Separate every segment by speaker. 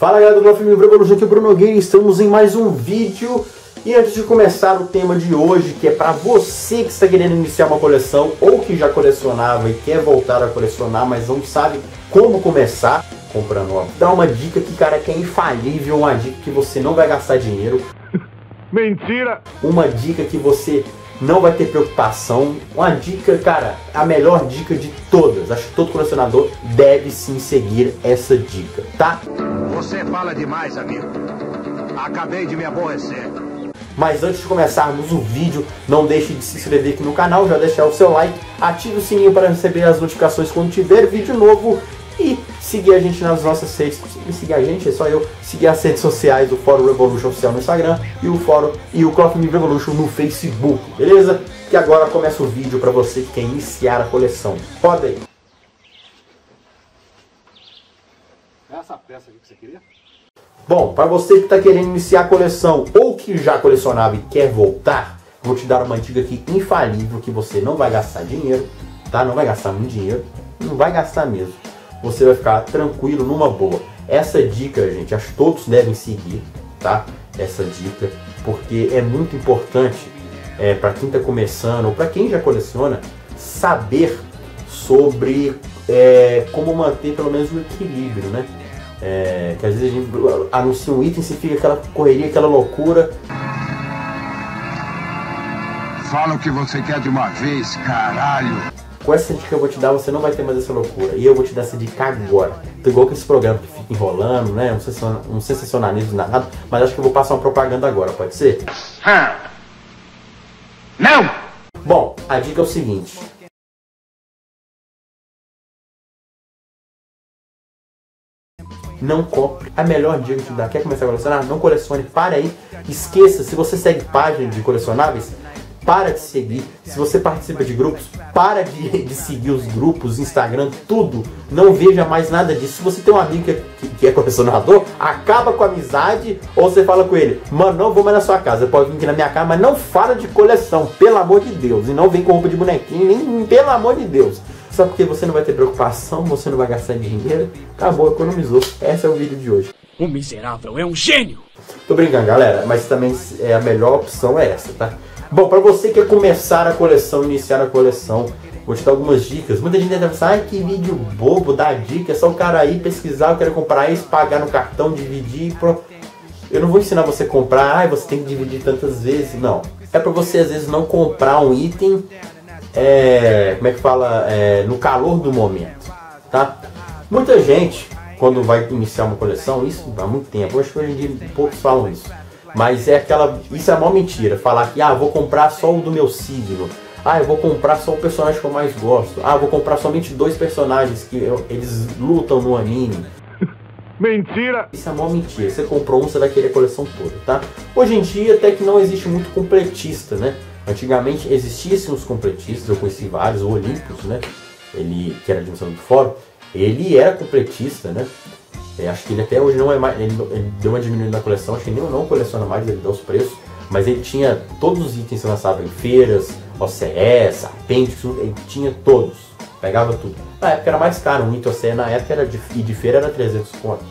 Speaker 1: Fala galera do Golf Mil Revolution, aqui é o Bruno Nogueira estamos em mais um vídeo. E antes de começar o tema de hoje, que é para você que está querendo iniciar uma coleção ou que já colecionava e quer voltar a colecionar, mas não sabe como começar comprando ó, dá uma dica que, cara, que é infalível, uma dica que você não vai gastar dinheiro.
Speaker 2: Mentira!
Speaker 1: Uma dica que você não vai ter preocupação. Uma dica, cara, a melhor dica de todas. Acho que todo colecionador deve sim seguir essa dica, tá?
Speaker 3: Você fala demais, amigo. Acabei de me aborrecer.
Speaker 1: Mas antes de começarmos o vídeo, não deixe de se inscrever aqui no canal, já deixar o seu like, ative o sininho para receber as notificações quando tiver vídeo novo e seguir a gente nas nossas redes. Seguir a gente é só eu seguir as redes sociais do Fórum Revolution Oficial no Instagram e o Fórum e o Cloth Revolution no Facebook, beleza? Que agora começa o vídeo para você que quer iniciar a coleção. Roda aí.
Speaker 2: Essa peça aqui que você queria?
Speaker 1: Bom, para você que está querendo iniciar a coleção ou que já colecionava e quer voltar, vou te dar uma dica aqui infalível que você não vai gastar dinheiro, tá? Não vai gastar muito dinheiro, não vai gastar mesmo você vai ficar tranquilo numa boa. Essa dica, gente, acho que todos devem seguir, tá? Essa dica, porque é muito importante é, para quem está começando ou para quem já coleciona saber sobre é, como manter pelo menos um equilíbrio, né? É, que às vezes a gente anuncia um item e fica aquela correria, aquela loucura.
Speaker 3: Fala o que você quer de uma vez, caralho.
Speaker 1: Com essa dica que eu vou te dar, você não vai ter mais essa loucura. E eu vou te dar essa dica agora. Tô igual com esse programa que fica enrolando, né? Um, sensacionalismo nada, mas acho que eu vou passar uma propaganda agora, pode ser?
Speaker 3: Não!
Speaker 1: Bom, a dica é o seguinte. Não compre. A melhor dica que te dá. Quer começar a colecionar? Não colecione. Para aí. Esqueça. Se você segue página de colecionáveis, para de seguir. Se você participa de grupos, para de, de, seguir os grupos, Instagram, tudo. Não veja mais nada disso. Se você tem um amigo que, que, que, é colecionador, acaba com a amizade ou você fala com ele, mano, não vou mais na sua casa, pode vir aqui na minha casa, mas não fala de coleção, pelo amor de Deus. E não vem com roupa de bonequinho, nem pelo amor de Deus. Só porque você não vai ter preocupação, você não vai gastar dinheiro, acabou, economizou. Esse é o vídeo de hoje.
Speaker 2: O miserável é um gênio!
Speaker 1: Tô brincando, galera, mas também é a melhor opção é essa, tá? Bom, para você que quer começar a coleção, iniciar a coleção, vou te dar algumas dicas. Muita gente deve pensar, ai que vídeo bobo, dá dica, é só o cara aí pesquisar, eu quero comprar isso, pagar no cartão, dividir. Pro... Eu não vou ensinar você a comprar, ai você tem que dividir tantas vezes, não. É para você às vezes não comprar um item, é, como é que fala, é, no calor do momento, tá? Muita gente, quando vai iniciar uma coleção, isso há muito tempo, acho que hoje em dia poucos falam isso mas é aquela. Isso é uma mentira. Falar que, ah, vou comprar só o do meu signo. Ah, eu vou comprar só o personagem que eu mais gosto. Ah, vou comprar somente dois personagens que eu, eles lutam no anime.
Speaker 2: Mentira!
Speaker 1: Isso é uma mentira. Você comprou um, você vai querer a coleção toda, tá? Hoje em dia até que não existe muito completista, né? Antigamente existiam os completistas, eu conheci vários, o Olympus, né? Ele, que era administrador do fórum, ele era completista, né? É, acho que ele até hoje não é mais. Ele, ele, deu uma diminuída na coleção, acho que ele não coleciona mais, ele dá os preços. Mas ele tinha todos os itens lançava em feiras, OCS, apêndice, ele tinha todos. Pegava tudo. Na época era mais caro, um item OCE na época era de, e de feira era 300 conto.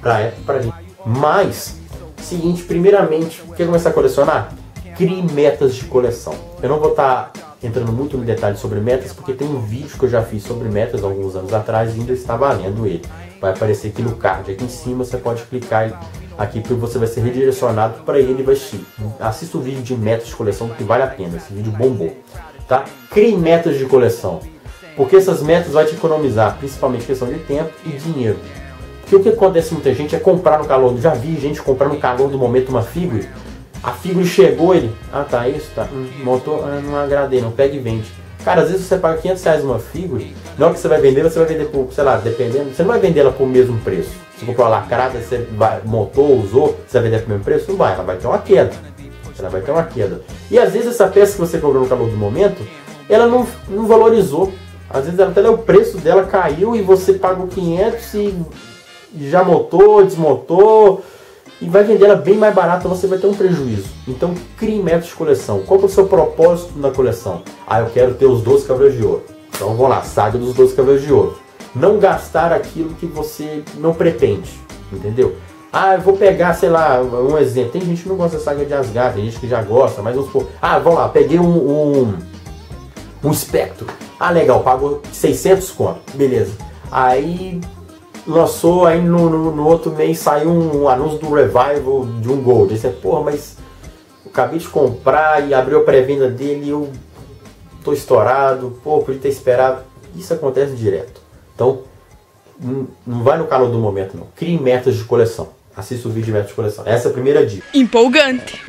Speaker 1: Pra época, pra gente. Mas, seguinte, primeiramente, quer começar a colecionar? Crie metas de coleção. Eu não vou estar tá entrando muito no detalhe sobre metas, porque tem um vídeo que eu já fiz sobre metas alguns anos atrás e ainda está valendo ele vai aparecer aqui no card. Aqui em cima você pode clicar aqui que você vai ser redirecionado para ele vai assistir. Assista o vídeo de metas de coleção que vale a pena. Esse vídeo bombou. Tá? Crie metas de coleção. Porque essas metas vai te economizar, principalmente questão de tempo e dinheiro. Porque o que acontece muita gente é comprar no calor. Já vi gente comprar no calor do momento uma figure. A figure chegou, ele. Ah tá, isso tá. Hum, montou, ah, não agradei, não pega e vende. Cara, às vezes você paga 500 reais uma figure, na hora que você vai vender, você vai vender por, sei lá, dependendo, você não vai vender ela por mesmo preço. Você comprou a lacrada, você vai, montou, usou, você vai vender por mesmo preço? Não vai, ela vai ter uma queda. Ela vai ter uma queda. E às vezes essa peça que você comprou no calor do momento, ela não, não valorizou. Às vezes até o preço dela caiu e você pagou 500 e já montou, desmontou, e vai vender ela bem mais barata, você vai ter um prejuízo. Então crie métodos de coleção. Qual é o seu propósito na coleção? Ah, eu quero ter os 12 cavaleiros de ouro. Então vamos lá, saga dos 12 cavaleiros de ouro. Não gastar aquilo que você não pretende. entendeu? Ah, eu vou pegar, sei lá, um exemplo. Tem gente que não gosta da saga de Asgard, tem gente que já gosta, mas vamos supor. Ah, vamos lá, peguei um, um, um espectro. Ah, legal, pagou 600 conto, beleza. Aí lançou, aí no, no, no, outro mês saiu um anúncio do revival de um Gold. Aí você, porra, mas eu acabei de comprar e abriu a pré-venda dele e eu tô estourado, pô, podia ter esperado. Isso acontece direto. Então, não vai no calor do momento, não. Crie metas de coleção. Assista o vídeo de metas de coleção. Essa é a primeira dica.
Speaker 4: Empolgante.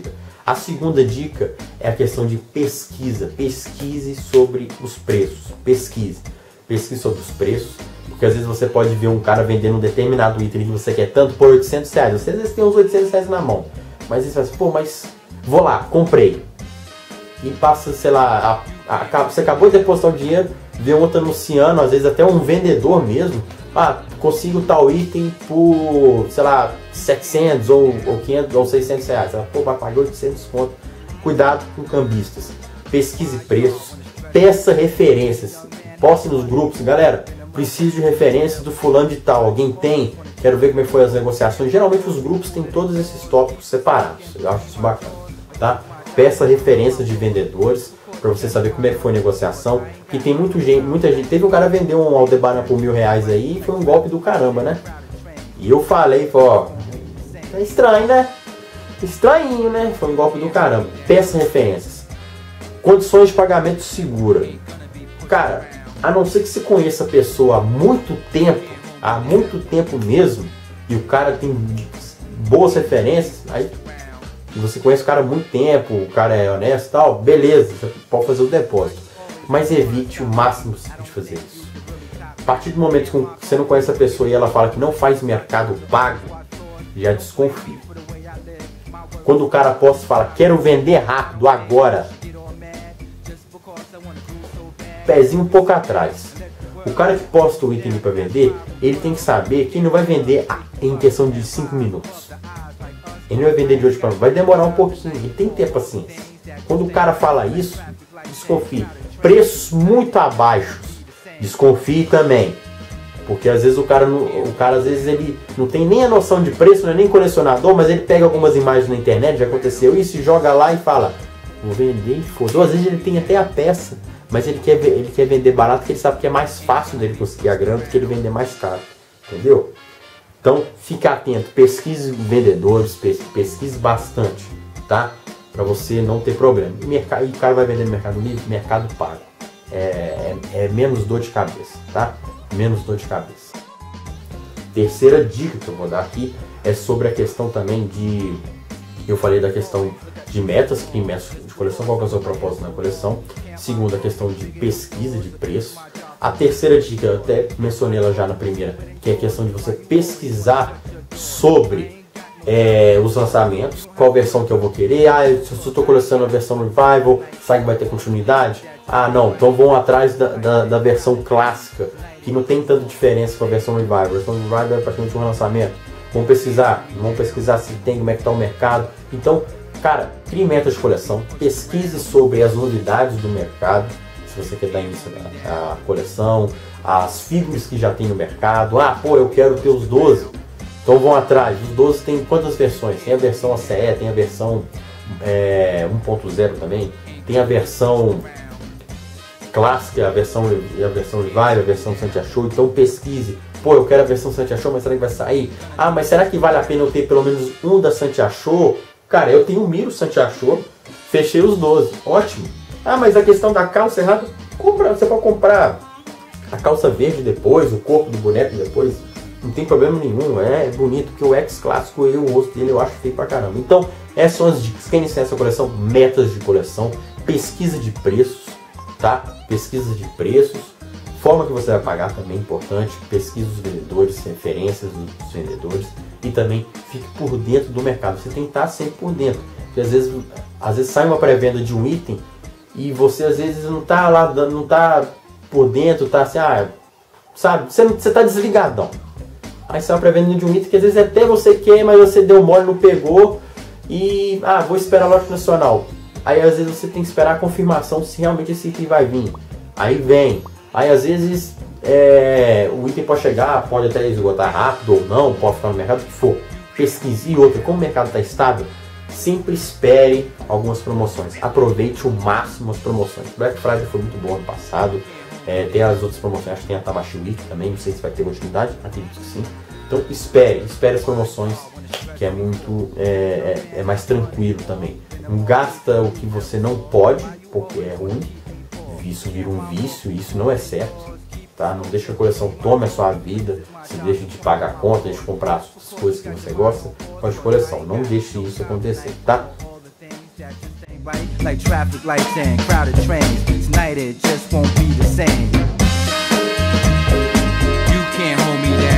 Speaker 1: A segunda dica é a questão de pesquisa. Pesquise sobre os preços. Pesquise. Pesquise sobre os preços. Porque às vezes você pode ver um cara vendendo um determinado item que você quer tanto por 800 reais. Você às vezes tem uns 800 reais na mão. Mas você fala assim, pô, mas vou lá, comprei. E passa, sei lá, a, a, você acabou de depositar o dinheiro, vê outro anunciando, às vezes até um vendedor mesmo. Ah, consigo tal item por, sei lá, 700 ou, ou 500 ou 600 reais. Ela, pô, vai pagar 800 conto. Cuidado com cambistas. Pesquise preços. Peça referências. Poste nos grupos. Galera, preciso de referências do fulano de tal. Alguém tem? Quero ver como é foi as negociações. Geralmente os grupos têm todos esses tópicos separados. Eu acho isso bacana. Tá? Peça referências de vendedores para você saber como é que foi a negociação. Que tem muito gente, muita gente. Teve um cara vender um Aldebaran por mil reais aí e foi um golpe do caramba, né? E eu falei, ó, é estranho, né? Estranho, né? Foi um golpe do caramba. Peça referências. Condições de pagamento segura. Cara, a não ser que você conheça a pessoa há muito tempo, há muito tempo mesmo, e o cara tem boas referências, aí você conhece o cara há muito tempo, o cara é honesto tal, beleza, você pode fazer o depósito. Mas evite o máximo de fazer isso. A partir do momento que você não conhece a pessoa e ela fala que não faz mercado pago, já desconfie. Quando o cara posta e fala, quero vender rápido agora, pezinho um pouco atrás. O cara que posta o item para vender, ele tem que saber que ele não vai vender em questão de 5 minutos. Ele não vai vender de hoje para vai demorar um pouquinho, ele tem que ter paciência. Quando o cara fala isso, desconfie. Preços muito abaixo, desconfie também. Porque às vezes o cara, o cara às vezes ele não tem nem a noção de preço, não é nem colecionador, mas ele pega algumas imagens na internet, já aconteceu isso, e joga lá e fala, vou vender e foda. Às vezes ele tem até a peça, mas ele quer, ele quer vender barato porque ele sabe que é mais fácil dele conseguir a grana do que ele vender mais caro. Entendeu? Então, fique atento, pesquise vendedores, pesquise bastante, tá? Para você não ter problema. E, mercado, e o cara vai vender no Mercado Livre, Mercado Pago. É, é, é menos dor de cabeça, tá? Menos dor de cabeça. Terceira dica que eu vou dar aqui é sobre a questão também de. Eu falei da questão de metas, que tem metas de coleção, qual é o seu propósito na coleção. Segundo, a questão de pesquisa de preço. A terceira dica, eu até mencionei ela já na primeira, que é a questão de você pesquisar sobre é, os lançamentos, qual versão que eu vou querer. Ah, se eu estou colecionando a versão Revival, será que vai ter continuidade? Ah, não, então vão atrás da, da, da, versão clássica, que não tem tanta diferença com a versão Revival. A versão Revival é praticamente um lançamento. Vamos pesquisar, vamos pesquisar se tem, como é que está o mercado. Então, Cara, crie metas de coleção, pesquise sobre as novidades do mercado, se você quer dar início à coleção, as figuras que já tem no mercado. Ah, pô, eu quero ter os 12. Então vão atrás. Os 12 tem quantas versões? Tem a versão ACE, tem a versão é, 1.0 também, tem a versão clássica, a versão, a versão Revive, a versão Santia Show. Então pesquise. Pô, eu quero a versão Santia Show, mas será que vai sair? Ah, mas será que vale a pena eu ter pelo menos um da Santia Show? Cara, eu tenho o Miro Santiago, fechei os 12. Ótimo. Ah, mas a questão da calça errada, compra, você pode comprar a calça verde depois, o corpo do boneco depois. Não tem problema nenhum, é bonito, que o ex clássico e o rosto dele eu acho feio pra caramba. Então, essas são as dicas. Quem iniciar essa coleção, metas de coleção, pesquisa de preços, tá? Pesquisa de preços, forma que você vai pagar também é importante, pesquisa os vendedores, referências dos vendedores e também fique por dentro do mercado. Você tem que estar sempre por dentro. Porque às vezes, às vezes sai uma pré-venda de um item e você às vezes não está lá, não está por dentro, tá assim, ah, sabe, você, você tá desligadão. Aí sai uma pré-venda de um item que às vezes até você quer, mas você deu mole, não pegou e, ah, vou esperar a loja nacional. Aí às vezes você tem que esperar a confirmação se realmente esse item vai vir. Aí vem. Aí às vezes é, o item pode chegar, pode até esgotar rápido ou não, pode ficar no mercado, o que for. Pesquise e outra, como o mercado está estável, sempre espere algumas promoções. Aproveite o máximo as promoções. Black Friday foi muito bom ano passado. É, tem as outras promoções, acho que tem a Tamashi Week também, não sei se vai ter continuidade, acredito que sim. Então espere, espere as promoções, que é muito é, é, é mais tranquilo também. Não gasta o que você não pode, porque é ruim. Isso vira um vício, isso não é certo. Tá? Não deixa a coleção tome a sua vida, se deixa de pagar a conta, de comprar as coisas que você gosta com a coleção. Não deixe isso acontecer, tá? Tonight it just won't be the same. You can't hold me down.